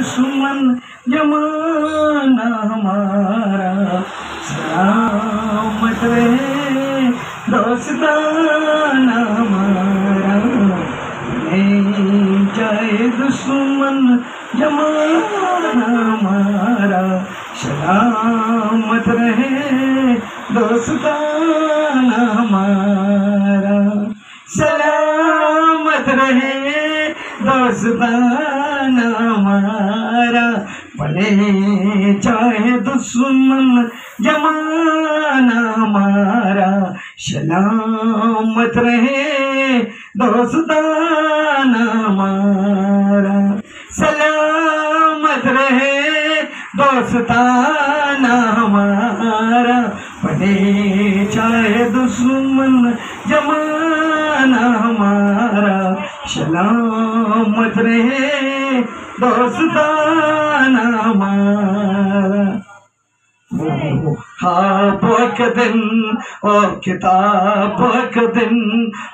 दुश्मन जमाना हमारा। सलामत रहे दोस्ताना हमारा। नहीं जाए दुश्मन जमाना हमारा। सलामत रहे दोस्ताना हमारा। सलामत रहे दोस्ताना हमारा भले चाहे दुश्मन जमाना हमारा। सलामत रहे दोस्ताना हमारा। सलामत रहे दोस्ताना हमारा। भले चाहे दुश्मन जमाना हमारा। सलामत रहे दोस्ताना हमारा खाबक दिन ओ किताबक दिन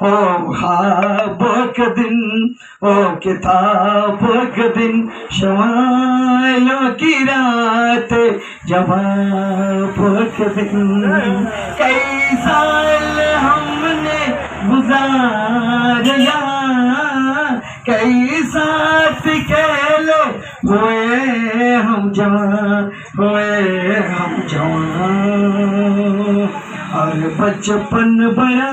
ओ खाबक दिन ओ किताबक दिन शवालों की रात जवाबक दिन कई साल हमने गुजारिया कई साथ कह लो हुए हम जवान हुए हम जवान और बचपन बड़ा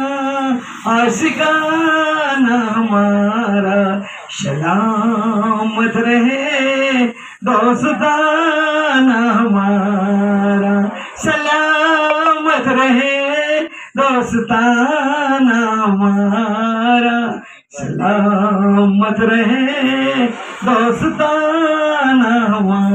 आशिकाना हमारा, सलामत रहे दोस्ताना हमारा। सलामत रहे दोस्ताना हमारा। सलामत रहे दोस्ताना हमारा